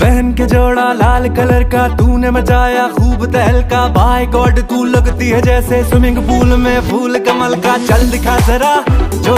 पहन के जोड़ा लाल कलर का, तूने मचाया खूब तहल का। बाय गॉड, तू लगती है जैसे स्विमिंग पूल में फूल कमल का। चल दिखा जरा, जो